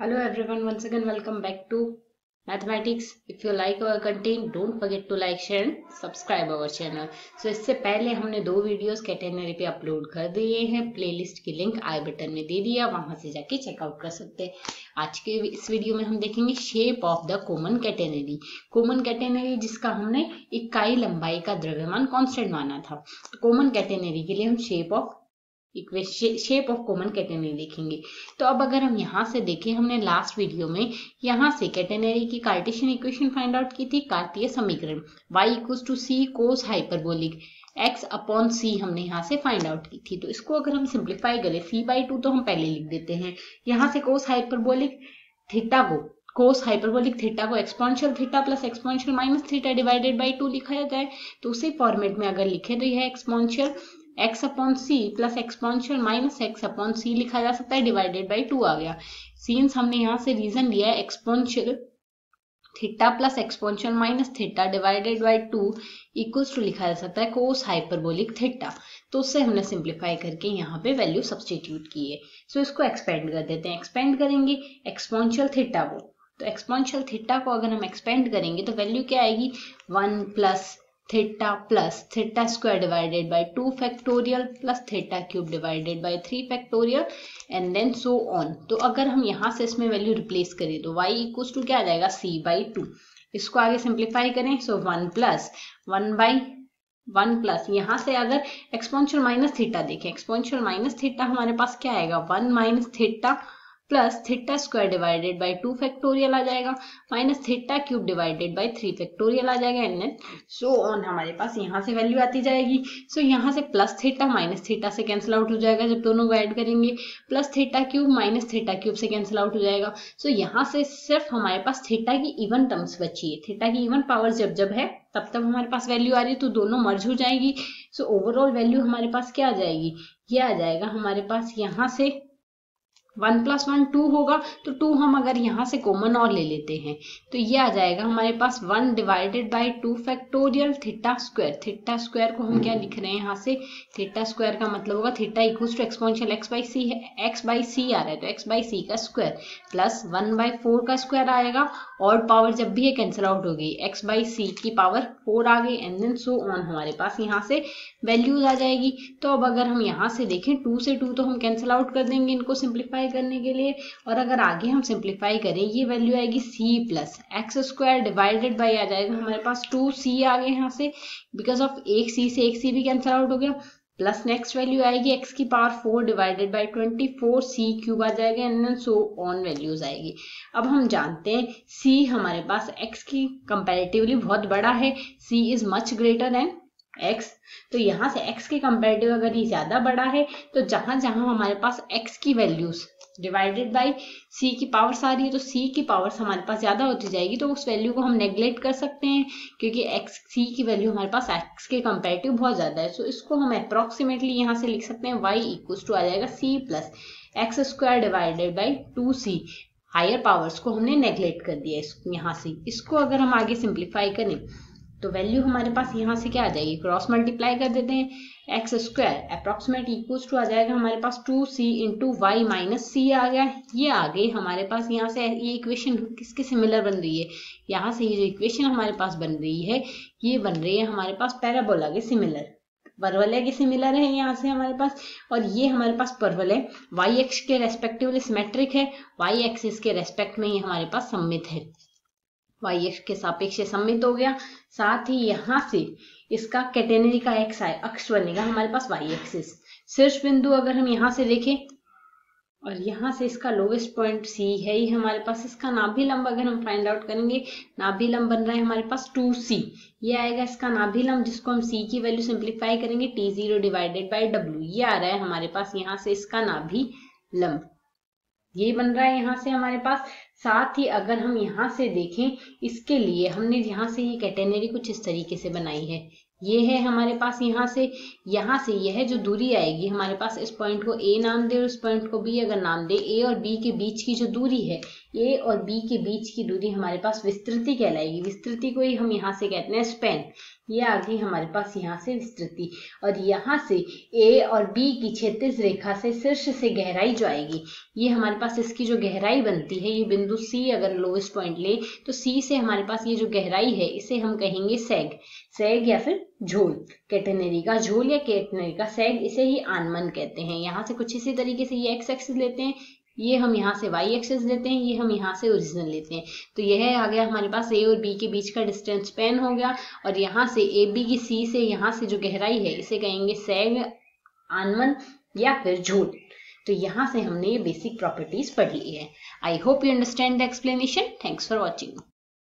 Hello everyone, once again welcome back to Mathematics. If you like our content, don't forget to like, share and subscribe our channel. So इससे पहले हमने दो videos catenary पे upload कर दिए हैं. Playlist की लिंक आई button में दे दिया. वहाँ से जाके चेकआउट कर सकते हैं. आज के इस वीडियो में हम देखेंगे shape of the common catenary common catenary जिसका हमने इकाई लंबाई का द्रव्यमान कांस्टेंट माना था. कॉमन कैटेनरी के लिए हम shape of shape of common catenary देखेंगे तो अब अगर हम यहाँ से देखें, हमने लास्ट वीडियो में यहाँ से कैटेनरी की कार्टेशियन इक्वेशन फाइंड आउट की थी कार्तीय समीकरण। Y equal to c cos hyperbolic x upon c हमने यहाँ से फाइंड आउट की थी। तो इसको अगर हम सिंप्लीफाई करें, c बाई टू तो हम पहले लिख देते हैं। यहाँ से कोस हाइपरबोलिक थीटा को कोस हाइपरबोलिक थीटा को exponential theta plus exponential minus theta divided by two लिखा जाए तो उसी फॉर्मेट में अगर लिखे तो यह exponential x upon c plus exponential minus x upon c लिखा जा सकता है डिवाइडेड बाई टू आ गया। सीन्स हमने यहाँ से रीजन लिया है exponential theta plus exponential minus theta divided by two equals to लिखा जा सकता है कोस हाइपरबोलिक थीटा तो उससे हमने सिंप्लीफाई करके यहाँ पे वैल्यू सब्सटीट्यूट की है सो इसको एक्सपेंड कर देते हैं। एक्सपेंड करेंगे एक्सपोनेंशियल थीटा को। तो एक्सपोनेंशियल थीटा को अगर हम एक्सपेंड करेंगे तो वैल्यू क्या आएगी? One plus theta plus theta square divided by two factorial plus theta cube divided by three factorial and then so on तो अगर हम यहाँ से इसमें वैल्यू रिप्लेस करें तो y इक्वल टू क्या आ जाएगा? C बाई टू इसको आगे सिंप्लीफाई करें so one plus one by one plus यहाँ से अगर एक्सपोनेंशियल माइनस थीटा देखें एक्सपोनेंशियल माइनस थीटा हमारे पास क्या आएगा? One minus theta plus theta square divided by two factorial आ जाएगा minus theta cube divided by three factorial आ जाएगा एंड देन सो ऑन हमारे पास यहाँ से वैल्यू आती जाएगी। सो so, यहाँ से प्लस थीटा माइनस थीटा से कैंसिल आउट हो जाएगा जब दोनों को ऐड करेंगे। Plus theta cube minus theta cube से कैंसिल आउट हो जाएगा। सो so, यहाँ से सिर्फ़ हमारे पास थीटा की इवन टर्म्स बची है। थीटा की इवन पावर जब जब है तब तब हमारे पास वैल्यू आ रही है तो दोनों मर्ज हो जाएगी। सो ओवरऑल वैल्यू हमारे पास क्या आ जाएगी? ये आ जाएगा हमारे पास यहाँ से वन प्लस वन टू होगा तो टू हम अगर यहाँ से कॉमन और ले लेते हैं तो ये आ जाएगा हमारे पास one divided by two factorial theta square. Theta square को हम क्या लिख रहे हैं यहाँ से? थीटा स्क्वायर का मतलब होगा theta equals to exponential x by c है, एक्स बाई सी आ रहा है तो एक्स बाई सी का square plus one by four का स्क्वायर आएगा, और पावर जब भी ये कैंसिल आउट हो गई, एक्स बाई सी की पावर फोर आ गई एंड देन सो ऑन हमारे पास यहाँ से वैल्यूज़ आ जाएगी। तो अब अगर हम यहाँ से देखें, टू से टू तो हम कैंसिल आउट कर देंगे इनको सिंप्लीफाई सिंप्लीफाई करने के लिए, और अगर आगे हम सिंप्लीफाई करें, ये वैल्यू आएगी c plus x square divided by आ जाएगा हमारे पास टू सी आ गए यहाँ से. बिकॉज़ ऑफ़ एक सी से एक सी भी कैंसिल आउट हो गया. प्लस नेक्स्ट वैल्यू आएगी एक्स की power four divided by twenty four c cube आ जाएगा and then so on values आएगी. अब हम जानते हैं सी हमारे पास एक्स की कंपेरेटिवली बहुत बड़ा है. C is much greater than x तो यहाँ से x के कंपेरेटिव अगर ये ज़्यादा बड़ा है तो जहाँ जहाँ हमारे पास x की वैल्यूज़ डिवाइडेड बाई c की पावर्स आ रही है तो c की पावर्स हमारे पास ज़्यादा होती जाएगी तो उस वैल्यू को हम नेग्लेक्ट कर सकते हैं, क्योंकि x, c की वैल्यू हमारे पास x के कंपेरेटिव बहुत ज़्यादा है सो so इसको हम अप्रोक्सीमेटली यहाँ से लिख सकते हैं, y इक्वल टू आ जाएगा c plus x square divided by two c higher powers को हमने नेग्लेक्ट कर दिया यहाँ से। इसको अगर हम आगे सिंप्लीफाई करें तो वैल्यू हमारे पास यहाँ से क्या आ जाएगी? क्रॉस मल्टीप्लाई कर देते हैं x square approximate equals to आ जाएगा हमारे पास two c into y minus c आ गया ये आ गई हमारे पास यहाँ से ये इक्वेशन किसके सिमिलर बन रही है? यहाँ से ये जो इक्वेशन हमारे पास बन रही है। ये बन रही है हमारे पास पैराबोला के सिमिलर परवलय के सिमिलर है यहाँ से हमारे पास। और ये हमारे पास परवलय वाई एक्स के रेस्पेक्टिवली सिमेट्रिक है। वाई एक्सिस के रेस्पेक्ट में ये हमारे पास सम्मित है। वाई एक्स के सापेक्ष सम्मित हो गया। साथ ही यहाँ से इसका कैटेनरी का एक्स आए अक्ष बनेगा हमारे पास वाई एक्सिस शीर्ष बिंदु अगर हम यहाँ से देखें, और यहाँ से इसका लोवेस्ट पॉइंट सी है ही हमारे पास, इसका नाभि लंब अगर हम फाइंड आउट करेंगे, नाभि लंब बन रहा है हमारे पास टू सी ये आएगा इसका नाभि लंब, जिसको हम सी की वैल्यू सिंप्लीफाई करेंगे T zero divided by W ये आ रहा है हमारे पास यहाँ से इसका नाभि लंब। ये बन रहा है यहाँ से हमारे पास। साथ ही अगर हम यहाँ से देखें, इसके लिए हमने यहाँ से ये कैटेनरी कुछ इस तरीके से बनाई है। ये है हमारे पास यहाँ से यहाँ से यह जो दूरी आएगी। हमारे पास इस पॉइंट को ए नाम दे और इस पॉइंट को बी अगर नाम दे ए और बी के बीच की जो दूरी है ए और बी के बीच की दूरी हमारे पास विस्तृति कहलाएगी। विस्तृति को ही हम यहाँ से कहते हैं स्पेन ये आ गई हमारे पास यहाँ से विस्तृति। और यहाँ से ए और बी की क्षेत्रीय रेखा से शीर्ष से गहराई जो आएगी, ये हमारे पास इसकी जो गहराई बनती है, ये बिंदु सी अगर लोवेस्ट पॉइंट ले तो सी से हमारे पास ये जो गहराई है, इसे हम कहेंगे सैग सैग या फिर झोल कैटेनरी का झोल या कैटेनरी का सैग इसे ही आनमन कहते हैं। यहाँ से कुछ इसी तरीके से ये एक्स एक्सिस लेते हैं, ये हम यहाँ से वाई एक्सेस लेते हैं, ये हम यहाँ से ओरिजिनल लेते हैं। तो यह आ गया हमारे पास ए और बी के बीच का डिस्टेंस पेन हो गया और यहाँ से ए बी की सी से यहाँ से जो गहराई है, इसे कहेंगे सैग आनमन या फिर झोल। तो यहाँ से हमने ये बेसिक प्रॉपर्टीज़ पढ़ ली है। I hope you understand the explanation thanks for watching